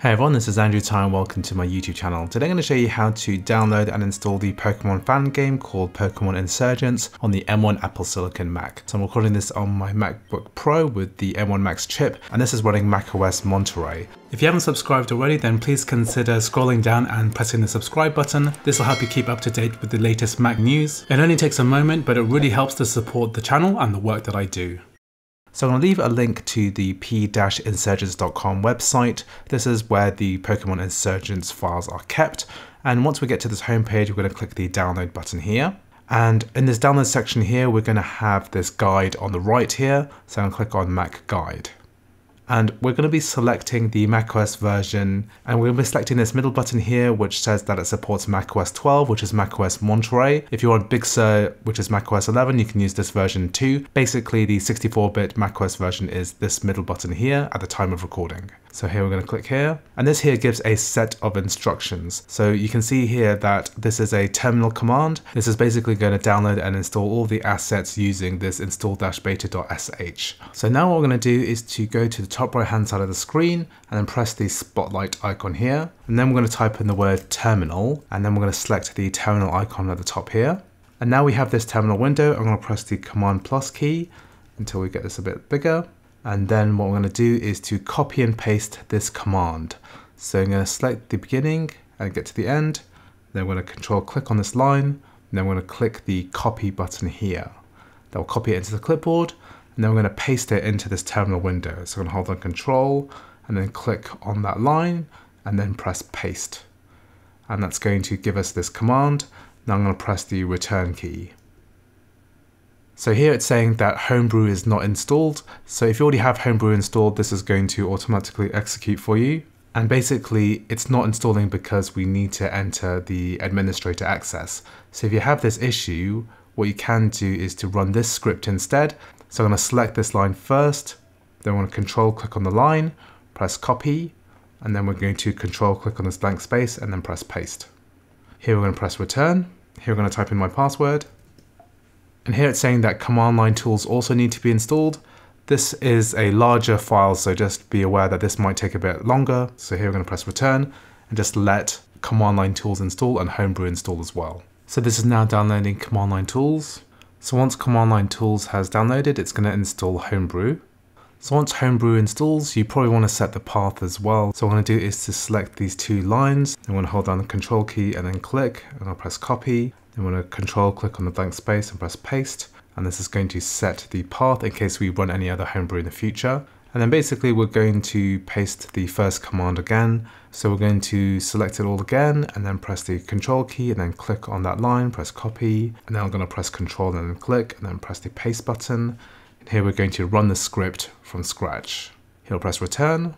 Hey everyone, this is Andrew Tsai and welcome to my YouTube channel. Today I'm going to show you how to download and install the Pokemon fan game called Pokemon Insurgence on the M1 Apple Silicon Mac. So I'm recording this on my MacBook Pro with the M1 Max chip and this is running macOS Monterey. If you haven't subscribed already then please consider scrolling down and pressing the subscribe button. This will help you keep up to date with the latest Mac news. It only takes a moment but it really helps to support the channel and the work that I do. So I'm going to leave a link to the p-insurgence.com website. This is where the Pokemon Insurgence files are kept. And once we get to this homepage, we're going to click the download button here. And in this download section here, we're going to have this guide on the right here. So I'm going to click on Mac Guide and we're going to be selecting the macOS version and we're going to be selecting this middle button here which says that it supports macOS 12 which is macOS Monterey. If you're on Big Sur which is macOS 11 you can use this version too. Basically the 64-bit macOS version is this middle button here at the time of recording. So here we're going to click here and this here gives a set of instructions. So you can see here that this is a terminal command. This is basically going to download and install all the assets using this install-beta.sh. So now what we're going to do is to go to the top right hand side of the screen and then press the spotlight icon here. And then we're going to type in the word terminal and then we're going to select the terminal icon at the top here. And now we have this terminal window. I'm going to press the command plus key until we get this a bit bigger. And then what I'm going to do is to copy and paste this command. So I'm going to select the beginning and get to the end. Then I'm going to control click on this line. And then I'm going to click the copy button here. That will copy it into the clipboard. And then we're going to paste it into this terminal window. So I'm going to hold on control and then click on that line and then press paste. And that's going to give us this command. Now I'm going to press the return key. So here it's saying that Homebrew is not installed. So if you already have Homebrew installed, this is going to automatically execute for you. And basically it's not installing because we need to enter the administrator access. So if you have this issue, what you can do is to run this script instead. So I'm going to select this line first, then we're going to control click on the line, press copy, and then we're going to control click on this blank space and then press paste. Here we're going to press return. Here we're going to type in my password and here it's saying that command line tools also need to be installed. This is a larger file, so just be aware that this might take a bit longer. So here we're going to press return and just let command line tools install and homebrew install as well. So this is now downloading command line tools. So once command line tools has downloaded, it's going to install homebrew. So once Homebrew installs, you probably want to set the path as well. So what I'm going to do is to select these two lines. I'm going to hold down the control key and then click and I'll press copy. I'm going to control click on the blank space and press paste. And this is going to set the path in case we run any other Homebrew in the future. And then basically we're going to paste the first command again. So we're going to select it all again and then press the control key and then click on that line, press copy. And then I'm going to press control and then click and then press the paste button. And here we're going to run the script from scratch. Here I'll press return,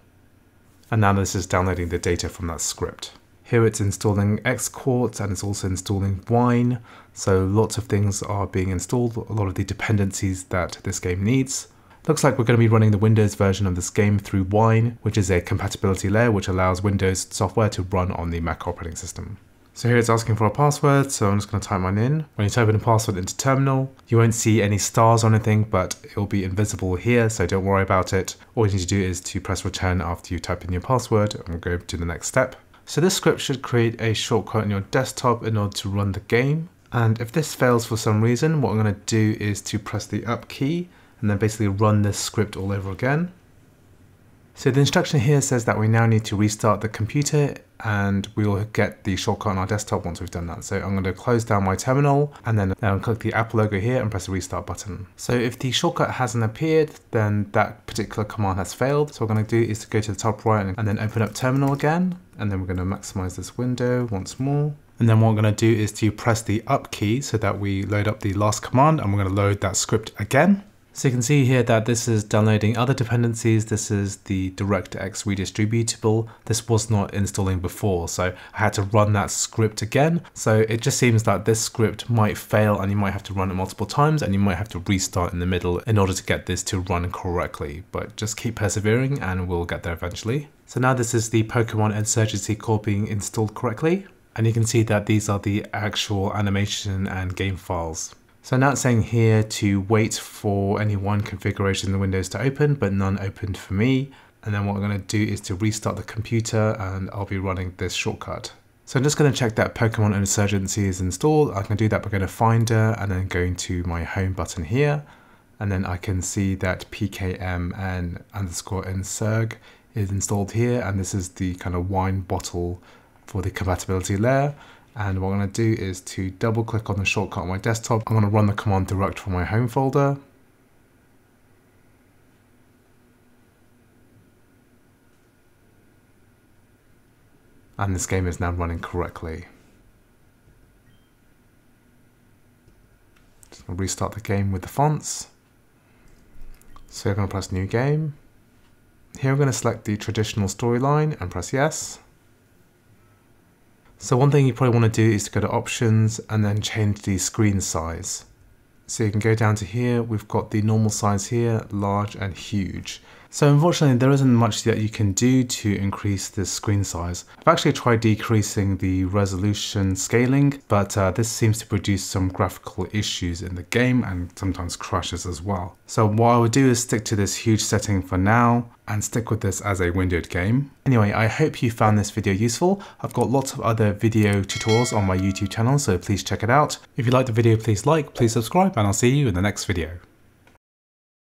and now this is downloading the data from that script. Here it's installing Xqt and it's also installing Wine, so lots of things are being installed, a lot of the dependencies that this game needs. Looks like we're going to be running the Windows version of this game through Wine, which is a compatibility layer which allows Windows software to run on the Mac operating system. So here it's asking for a password, so I'm just going to type mine in. When you type in a password into terminal, you won't see any stars or anything, but it will be invisible here, so don't worry about it. All you need to do is to press return after you type in your password, and we'll go to the next step. So this script should create a shortcut on your desktop in order to run the game. And if this fails for some reason, what I'm going to do is to press the up key, and then basically run this script all over again. So the instruction here says that we now need to restart the computer and we will get the shortcut on our desktop once we've done that. So I'm going to close down my terminal and then I'll click the Apple logo here and press the restart button. So if the shortcut hasn't appeared, then that particular command has failed. So what I'm going to do is to go to the top right and then open up terminal again. And then we're going to maximize this window once more. And then what I'm going to do is to press the up key so that we load up the last command and we're going to load that script again. So you can see here that this is downloading other dependencies. This is the DirectX redistributable. This was not installing before, so I had to run that script again. So it just seems that this script might fail and you might have to run it multiple times and you might have to restart in the middle in order to get this to run correctly. But just keep persevering and we'll get there eventually. So now this is the Pokemon Insurgence core being installed correctly. And you can see that these are the actual animation and game files. So now it's saying here to wait for any one configuration in the windows to open, but none opened for me. And then what I'm going to do is to restart the computer and I'll be running this shortcut. So I'm just going to check that Pokemon Insurgence is installed. I can do that by going to Finder and then going to my home button here. And then I can see that PKM and underscore Insurg is installed here. And this is the kind of wine bottle for the compatibility layer. And what I'm going to do is to double click on the shortcut on my desktop. I'm going to run the command direct from my home folder. and this game is now running correctly. Just to restart the game with the fonts. So I'm going to press new game. Here I'm going to select the traditional storyline and press yes. So one thing you probably want to do is to go to options and then change the screen size. So you can go down to here, we've got the normal size here, large and huge. So unfortunately there isn't much that you can do to increase the screen size. I've actually tried decreasing the resolution scaling, but uh, this seems to produce some graphical issues in the game and sometimes crashes as well. So what I would do is stick to this huge setting for now and stick with this as a windowed game. Anyway, I hope you found this video useful. I've got lots of other video tutorials on my YouTube channel, so please check it out. If you liked the video, please like, please subscribe, and I'll see you in the next video.